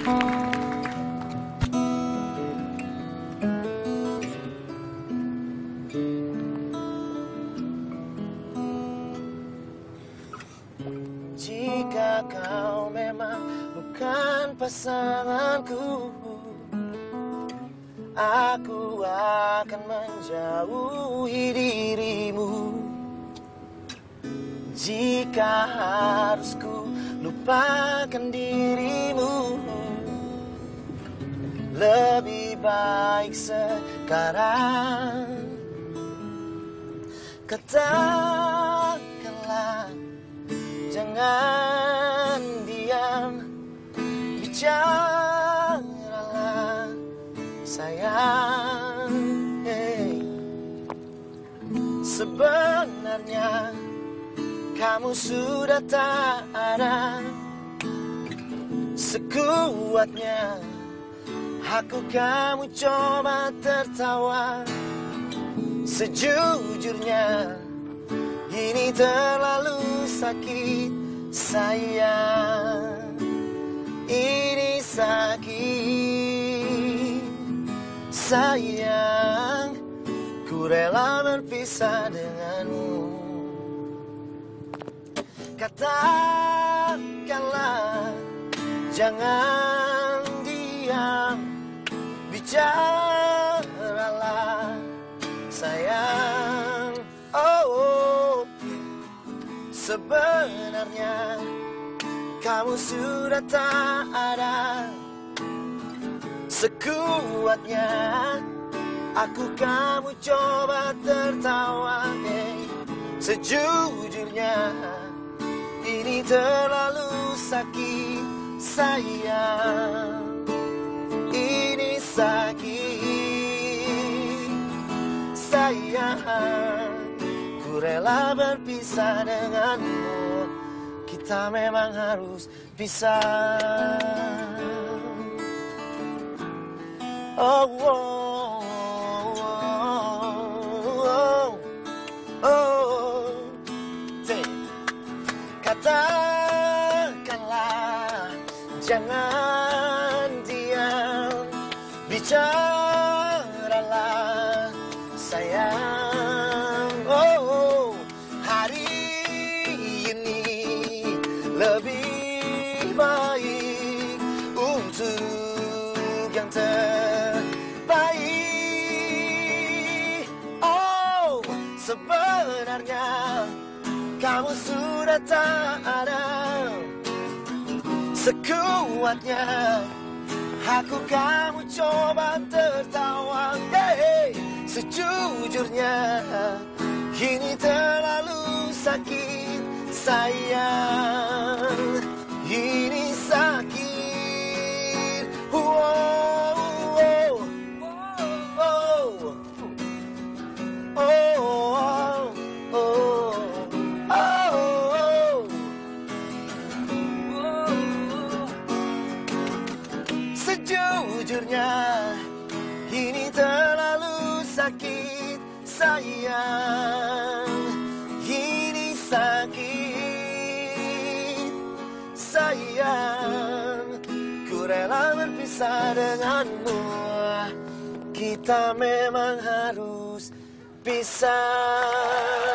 Jika kau memang bukan pasanganku Aku akan menjauhi dirimu. Jika harus ku lupakan dirimu Lebih baik sekarang. Katakanlah Jangan diam. Bicaralah sayang. Hey. Sebenarnya Kamu sudah tak ada Sekuatnya Aku kamu coba tertawa. Sejujurnya Ini terlalu sakit sayang. Ini sakit sayang. Ku rela berpisah denganmu. Katakanlah Jangan Bicaralah Sayang Oh, oh. Sebenarnya Kamu sudah tak ada Sekuatnya Aku kamu coba tertawa hey. Sejujurnya Ini terlalu sakit sayang Ku rela berpisah denganmu. Kita memang harus pisah. Oh, oh, oh, oh, oh. Katakanlah Jangan diam. Bicaralah Sayang Baik Untuk yang terbaik. Oh Sebenarnya Kamu sudah tak ada. Sekuatnya Aku kamu coba tertawa. Hey, Sejujurnya Ini terlalu sakit sayang Sejujurnya ini terlalu sakit sayang. Ini sakit sayang. Ku rela berpisah denganmu. Kita memang harus pisah